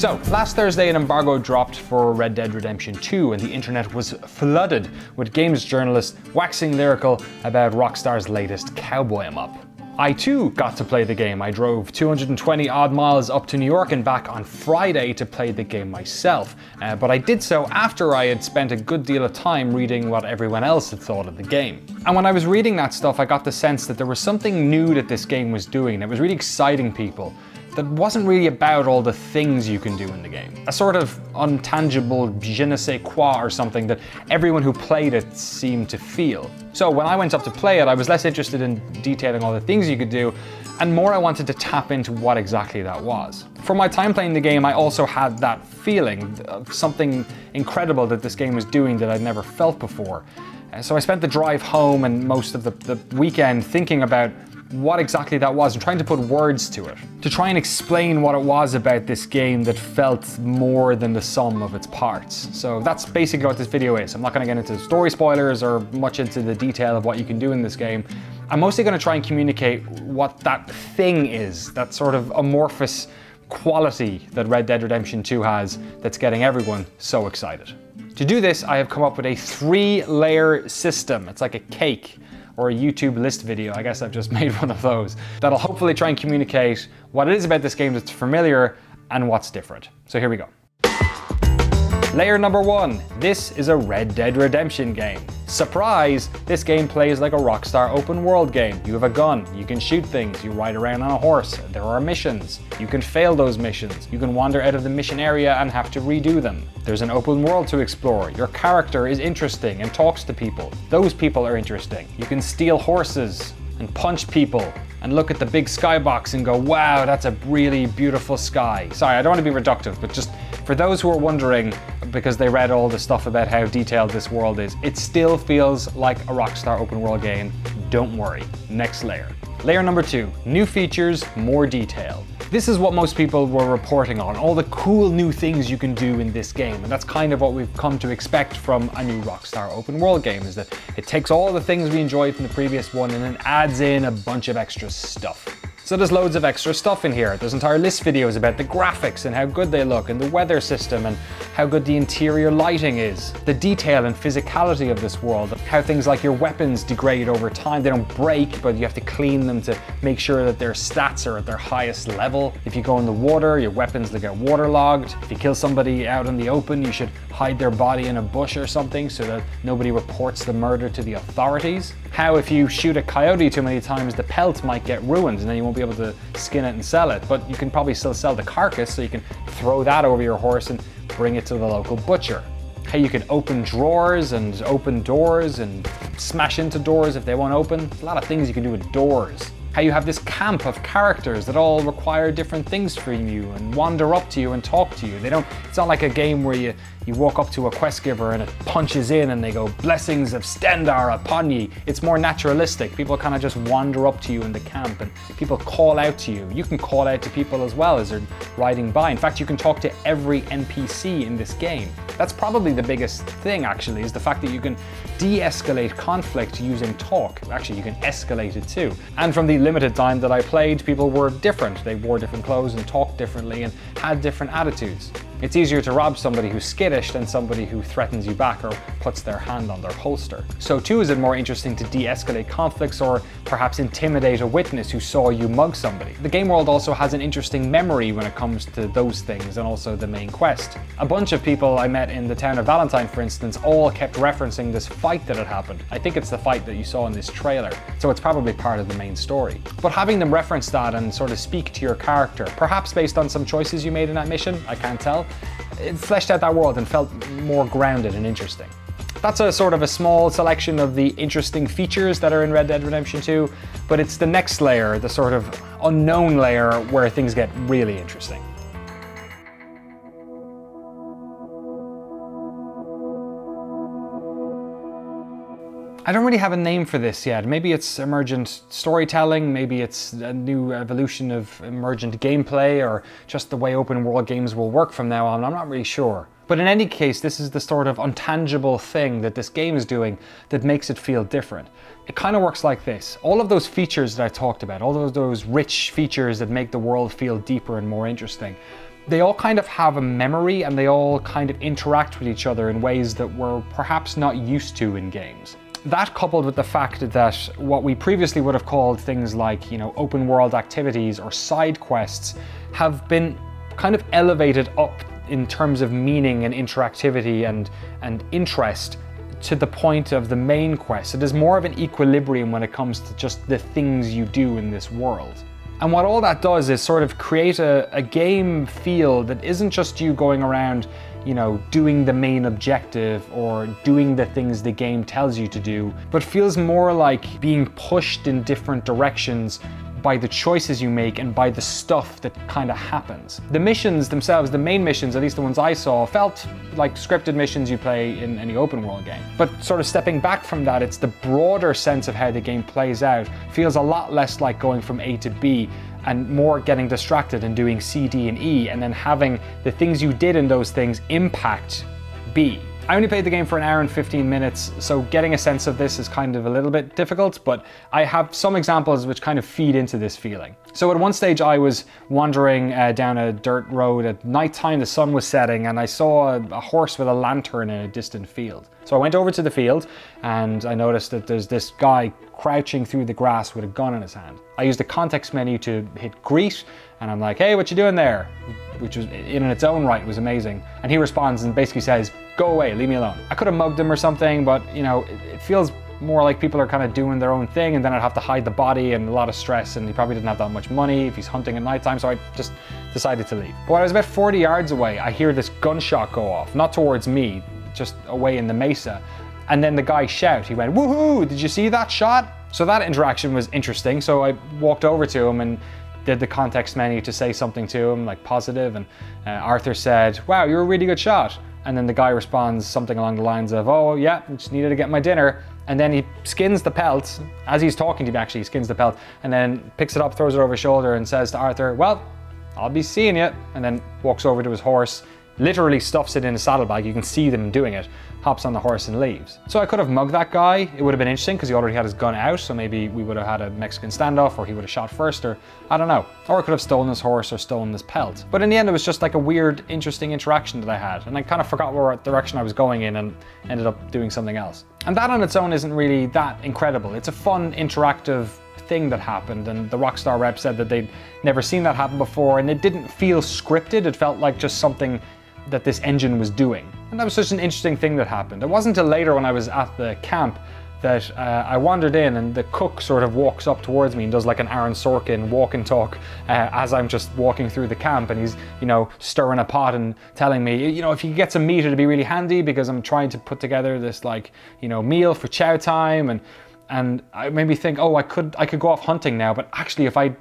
So, last Thursday an embargo dropped for Red Dead Redemption 2 and the internet was flooded with games journalists waxing lyrical about Rockstar's latest cowboy em up. I too got to play the game. I drove 220 odd miles up to New York and back on Friday to play the game myself. Uh, but I did so after I had spent a good deal of time reading what everyone else had thought of the game. And when I was reading that stuff, I got the sense that there was something new that this game was doing that was really exciting people that wasn't really about all the things you can do in the game. A sort of untangible je ne sais quoi or something that everyone who played it seemed to feel. So when I went up to play it, I was less interested in detailing all the things you could do, and more I wanted to tap into what exactly that was. For my time playing the game, I also had that feeling of something incredible that this game was doing that I'd never felt before. Uh, so I spent the drive home and most of the, the weekend thinking about what exactly that was and trying to put words to it. To try and explain what it was about this game that felt more than the sum of its parts. So that's basically what this video is. I'm not going to get into story spoilers or much into the detail of what you can do in this game. I'm mostly going to try and communicate what that thing is, that sort of amorphous quality that Red Dead Redemption 2 has that's getting everyone so excited. To do this, I have come up with a three layer system. It's like a cake or a YouTube list video. I guess I've just made one of those. That'll hopefully try and communicate what it is about this game that's familiar and what's different. So here we go. Layer number one, this is a Red Dead Redemption game. Surprise! This game plays like a Rockstar open world game. You have a gun, you can shoot things, you ride around on a horse, there are missions. You can fail those missions, you can wander out of the mission area and have to redo them. There's an open world to explore, your character is interesting and talks to people. Those people are interesting. You can steal horses and punch people and look at the big skybox and go, wow, that's a really beautiful sky. Sorry, I don't want to be reductive, but just for those who are wondering, because they read all the stuff about how detailed this world is, it still feels like a Rockstar open world game. Don't worry. Next layer. Layer number two, new features, more detail. This is what most people were reporting on, all the cool new things you can do in this game. And that's kind of what we've come to expect from a new Rockstar open world game, is that it takes all the things we enjoyed from the previous one and then adds in a bunch of extra stuff. So there's loads of extra stuff in here. There's entire list videos about the graphics and how good they look and the weather system and how good the interior lighting is. The detail and physicality of this world, how things like your weapons degrade over time. They don't break, but you have to clean them to make sure that their stats are at their highest level. If you go in the water, your weapons will get waterlogged. If you kill somebody out in the open, you should hide their body in a bush or something so that nobody reports the murder to the authorities. How if you shoot a coyote too many times, the pelt might get ruined and then you won't be able to skin it and sell it, but you can probably still sell the carcass so you can throw that over your horse and bring it to the local butcher. How you can open drawers and open doors and smash into doors if they won't open. A lot of things you can do with doors how you have this camp of characters that all require different things from you and wander up to you and talk to you. They don't, it's not like a game where you, you walk up to a quest giver and it punches in and they go, blessings of Stendarr upon ye. It's more naturalistic. People kind of just wander up to you in the camp and people call out to you. You can call out to people as well as they're riding by. In fact, you can talk to every NPC in this game. That's probably the biggest thing actually, is the fact that you can de-escalate conflict using talk. Actually, you can escalate it too. And from the limited time that I played, people were different. They wore different clothes and talked differently and had different attitudes. It's easier to rob somebody who's skittish than somebody who threatens you back or puts their hand on their holster. So too is it more interesting to de-escalate conflicts or perhaps intimidate a witness who saw you mug somebody. The game world also has an interesting memory when it comes to those things and also the main quest. A bunch of people I met in the town of Valentine, for instance, all kept referencing this fight that had happened. I think it's the fight that you saw in this trailer, so it's probably part of the main story. But having them reference that and sort of speak to your character, perhaps based on some choices you made in that mission, I can't tell, it fleshed out that world and felt more grounded and interesting. That's a sort of a small selection of the interesting features that are in Red Dead Redemption 2, but it's the next layer, the sort of unknown layer where things get really interesting. I don't really have a name for this yet. Maybe it's emergent storytelling, maybe it's a new evolution of emergent gameplay, or just the way open world games will work from now on. I'm not really sure. But in any case, this is the sort of untangible thing that this game is doing that makes it feel different. It kind of works like this. All of those features that I talked about, all of those rich features that make the world feel deeper and more interesting, they all kind of have a memory and they all kind of interact with each other in ways that we're perhaps not used to in games. That coupled with the fact that what we previously would have called things like, you know, open world activities or side quests have been kind of elevated up in terms of meaning and interactivity and, and interest to the point of the main quest. It is more of an equilibrium when it comes to just the things you do in this world. And what all that does is sort of create a, a game feel that isn't just you going around you know, doing the main objective or doing the things the game tells you to do, but feels more like being pushed in different directions by the choices you make and by the stuff that kind of happens. The missions themselves, the main missions, at least the ones I saw, felt like scripted missions you play in any open world game. But sort of stepping back from that, it's the broader sense of how the game plays out feels a lot less like going from A to B and more getting distracted and doing C, D, and E, and then having the things you did in those things impact B. I only played the game for an hour and 15 minutes, so getting a sense of this is kind of a little bit difficult, but I have some examples which kind of feed into this feeling. So at one stage I was wandering uh, down a dirt road at night time, the sun was setting, and I saw a, a horse with a lantern in a distant field. So I went over to the field and I noticed that there's this guy crouching through the grass with a gun in his hand. I used the context menu to hit greet and I'm like, hey, what you doing there? Which was in its own right was amazing. And he responds and basically says, go away, leave me alone. I could have mugged him or something, but you know, it, it feels more like people are kind of doing their own thing and then I'd have to hide the body and a lot of stress and he probably didn't have that much money if he's hunting at nighttime so I just decided to leave. But when I was about 40 yards away I hear this gunshot go off, not towards me, just away in the mesa. And then the guy shout, he went, woohoo, did you see that shot? So that interaction was interesting. So I walked over to him and did the context menu to say something to him, like positive, and uh, Arthur said, wow, you're a really good shot. And then the guy responds something along the lines of, oh yeah, just needed to get my dinner. And then he skins the pelt, as he's talking to me actually, he skins the pelt, and then picks it up, throws it over his shoulder and says to Arthur, well, I'll be seeing you. And then walks over to his horse, literally stuffs it in a saddlebag. You can see them doing it. Hops on the horse and leaves. So I could have mugged that guy. It would have been interesting because he already had his gun out. So maybe we would have had a Mexican standoff or he would have shot first or I don't know. Or I could have stolen his horse or stolen his pelt. But in the end, it was just like a weird, interesting interaction that I had. And I kind of forgot what direction I was going in and ended up doing something else. And that on its own isn't really that incredible. It's a fun, interactive thing that happened and the Rockstar rep said that they'd never seen that happen before and it didn't feel scripted, it felt like just something that this engine was doing. And that was such an interesting thing that happened. It wasn't until later when I was at the camp that uh, I wandered in and the cook sort of walks up towards me and does like an Aaron Sorkin walk and talk uh, as I'm just walking through the camp and he's, you know, stirring a pot and telling me, you know, if you get some meat it'd be really handy because I'm trying to put together this like, you know, meal for chow time and and it made me think, oh, I could I could go off hunting now, but actually if I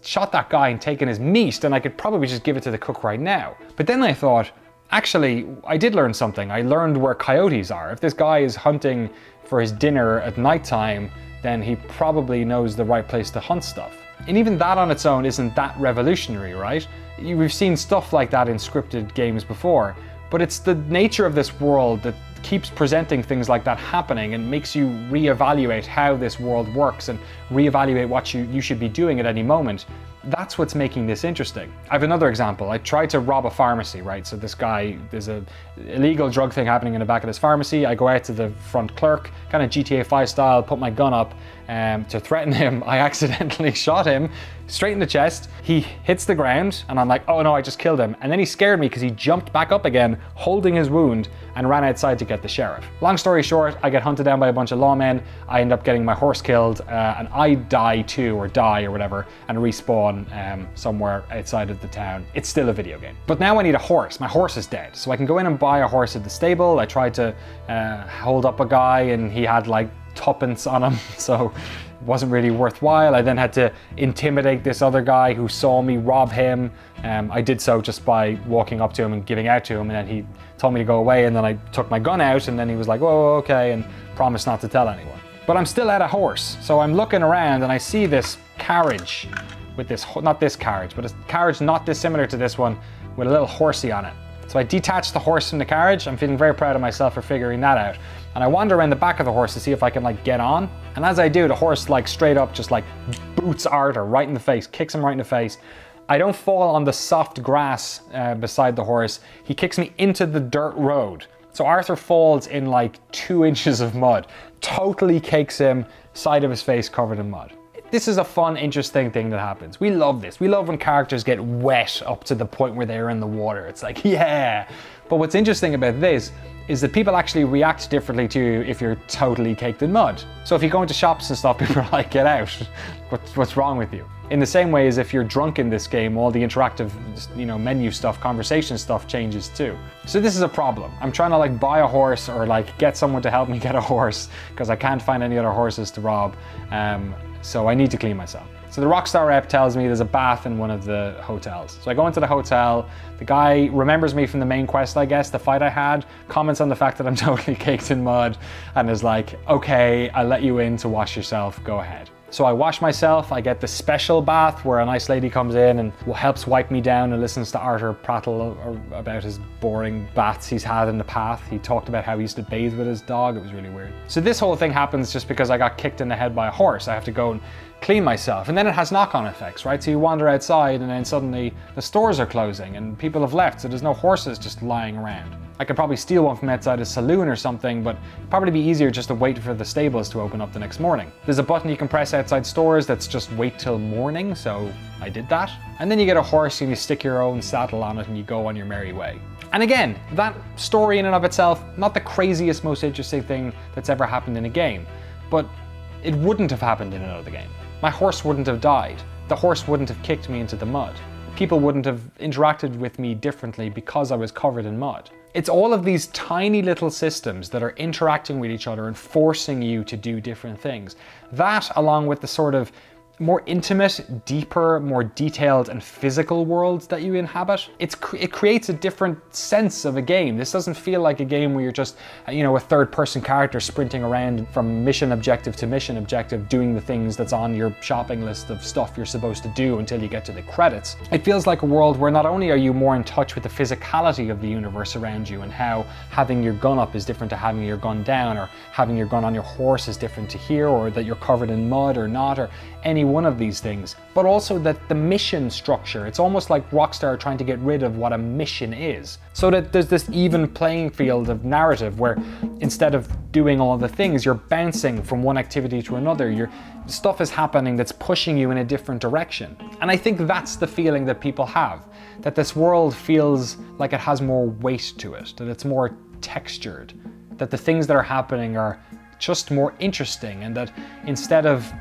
shot that guy and taken his meat, then I could probably just give it to the cook right now. But then I thought, actually, I did learn something. I learned where coyotes are. If this guy is hunting for his dinner at nighttime, then he probably knows the right place to hunt stuff. And even that on its own isn't that revolutionary, right? We've seen stuff like that in scripted games before, but it's the nature of this world that keeps presenting things like that happening and makes you reevaluate how this world works and reevaluate what you, you should be doing at any moment. That's what's making this interesting. I have another example. I tried to rob a pharmacy, right? So this guy, there's a illegal drug thing happening in the back of this pharmacy. I go out to the front clerk, kind of GTA 5 style, put my gun up um, to threaten him. I accidentally shot him straight in the chest. He hits the ground and I'm like, oh no, I just killed him. And then he scared me because he jumped back up again, holding his wound and ran outside to get the sheriff. Long story short, I get hunted down by a bunch of lawmen. I end up getting my horse killed uh, and I die too, or die or whatever, and respawn um, somewhere outside of the town. It's still a video game. But now I need a horse. My horse is dead. So I can go in and buy a horse at the stable. I tried to uh, hold up a guy and he had like tuppence on him. So it wasn't really worthwhile. I then had to intimidate this other guy who saw me rob him. Um, I did so just by walking up to him and giving out to him, and then he told me to go away, and then I took my gun out, and then he was like, "Oh, okay," and promised not to tell anyone. But I'm still at a horse, so I'm looking around and I see this carriage with this, not this carriage, but a carriage not dissimilar to this one with a little horsey on it. So I detached the horse from the carriage. I'm feeling very proud of myself for figuring that out. And I wander around the back of the horse to see if I can like get on. And as I do, the horse like straight up just like boots Arthur right in the face, kicks him right in the face. I don't fall on the soft grass uh, beside the horse. He kicks me into the dirt road. So Arthur falls in like two inches of mud, totally cakes him, side of his face covered in mud. This is a fun, interesting thing that happens. We love this. We love when characters get wet up to the point where they're in the water. It's like, yeah. But what's interesting about this is that people actually react differently to you if you're totally caked in mud. So if you go into shops and stuff, people are like, get out. What's, what's wrong with you? In the same way as if you're drunk in this game, all the interactive, you know, menu stuff, conversation stuff changes too. So this is a problem. I'm trying to like buy a horse or like get someone to help me get a horse because I can't find any other horses to rob. Um, so I need to clean myself. So the Rockstar rep tells me there's a bath in one of the hotels. So I go into the hotel, the guy remembers me from the main quest, I guess, the fight I had, comments on the fact that I'm totally caked in mud, and is like, okay, I'll let you in to wash yourself, go ahead. So I wash myself, I get the special bath where a nice lady comes in and helps wipe me down and listens to Arthur prattle about his boring baths he's had in the past. He talked about how he used to bathe with his dog, it was really weird. So this whole thing happens just because I got kicked in the head by a horse. I have to go and clean myself. And then it has knock-on effects, right? So you wander outside and then suddenly the stores are closing and people have left, so there's no horses just lying around. I could probably steal one from outside a saloon or something, but probably be easier just to wait for the stables to open up the next morning. There's a button you can press outside stores that's just wait till morning, so I did that. And then you get a horse and you stick your own saddle on it and you go on your merry way. And again, that story in and of itself, not the craziest, most interesting thing that's ever happened in a game, but it wouldn't have happened in another game. My horse wouldn't have died. The horse wouldn't have kicked me into the mud. People wouldn't have interacted with me differently because I was covered in mud. It's all of these tiny little systems that are interacting with each other and forcing you to do different things. That, along with the sort of more intimate, deeper, more detailed and physical worlds that you inhabit, it's, it creates a different sense of a game. This doesn't feel like a game where you're just, uh, you know, a third person character sprinting around from mission objective to mission objective, doing the things that's on your shopping list of stuff you're supposed to do until you get to the credits. It feels like a world where not only are you more in touch with the physicality of the universe around you and how having your gun up is different to having your gun down or having your gun on your horse is different to here or that you're covered in mud or not or any one of these things, but also that the mission structure, it's almost like Rockstar trying to get rid of what a mission is. So that there's this even playing field of narrative where instead of doing all the things, you're bouncing from one activity to another. Your stuff is happening that's pushing you in a different direction. And I think that's the feeling that people have, that this world feels like it has more weight to it, that it's more textured, that the things that are happening are just more interesting and that instead of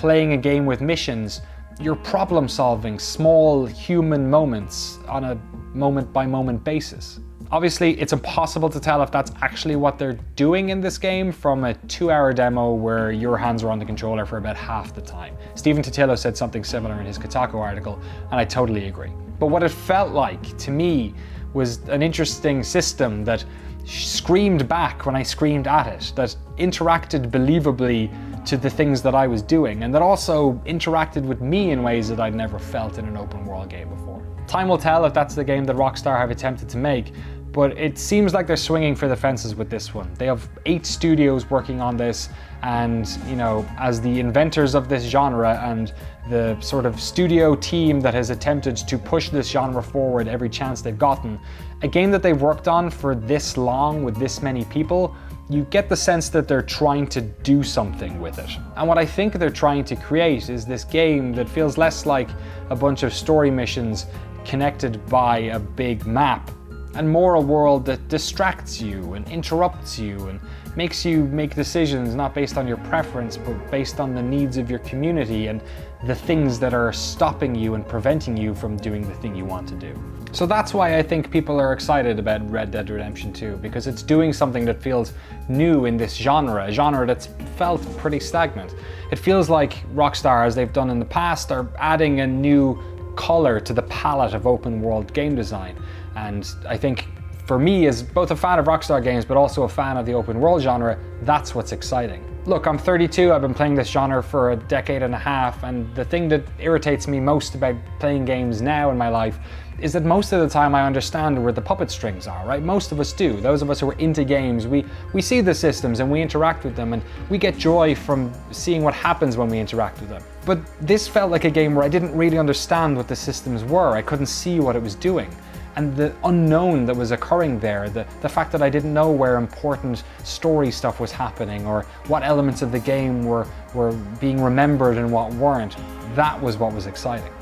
playing a game with missions, you're problem solving small human moments on a moment by moment basis. Obviously, it's impossible to tell if that's actually what they're doing in this game from a two hour demo where your hands are on the controller for about half the time. Stephen Totilo said something similar in his Kotaku article, and I totally agree. But what it felt like to me was an interesting system that screamed back when I screamed at it, that interacted believably to the things that I was doing, and that also interacted with me in ways that I'd never felt in an open world game before. Time will tell if that's the game that Rockstar have attempted to make, but it seems like they're swinging for the fences with this one. They have eight studios working on this, and you know, as the inventors of this genre and the sort of studio team that has attempted to push this genre forward every chance they've gotten, a game that they've worked on for this long with this many people you get the sense that they're trying to do something with it. And what I think they're trying to create is this game that feels less like a bunch of story missions connected by a big map and more a world that distracts you and interrupts you and makes you make decisions not based on your preference but based on the needs of your community and the things that are stopping you and preventing you from doing the thing you want to do. So that's why I think people are excited about Red Dead Redemption 2 because it's doing something that feels new in this genre, a genre that's felt pretty stagnant. It feels like Rockstar, as they've done in the past, are adding a new color to the palette of open world game design. And I think for me, as both a fan of Rockstar games but also a fan of the open world genre, that's what's exciting. Look, I'm 32, I've been playing this genre for a decade and a half, and the thing that irritates me most about playing games now in my life is that most of the time I understand where the puppet strings are, right? Most of us do. Those of us who are into games, we, we see the systems and we interact with them and we get joy from seeing what happens when we interact with them. But this felt like a game where I didn't really understand what the systems were. I couldn't see what it was doing and the unknown that was occurring there, the, the fact that I didn't know where important story stuff was happening or what elements of the game were, were being remembered and what weren't, that was what was exciting.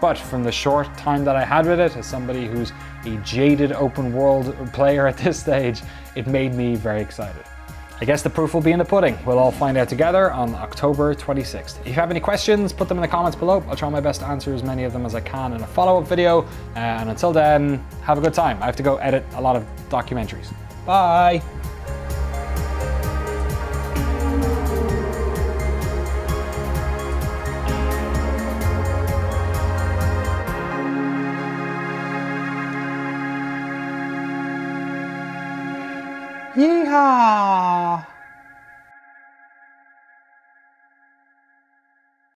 But from the short time that I had with it, as somebody who's a jaded open world player at this stage, it made me very excited. I guess the proof will be in the pudding. We'll all find out together on October 26th. If you have any questions, put them in the comments below. I'll try my best to answer as many of them as I can in a follow-up video. Uh, and until then, have a good time. I have to go edit a lot of documentaries. Bye. Yeehaw!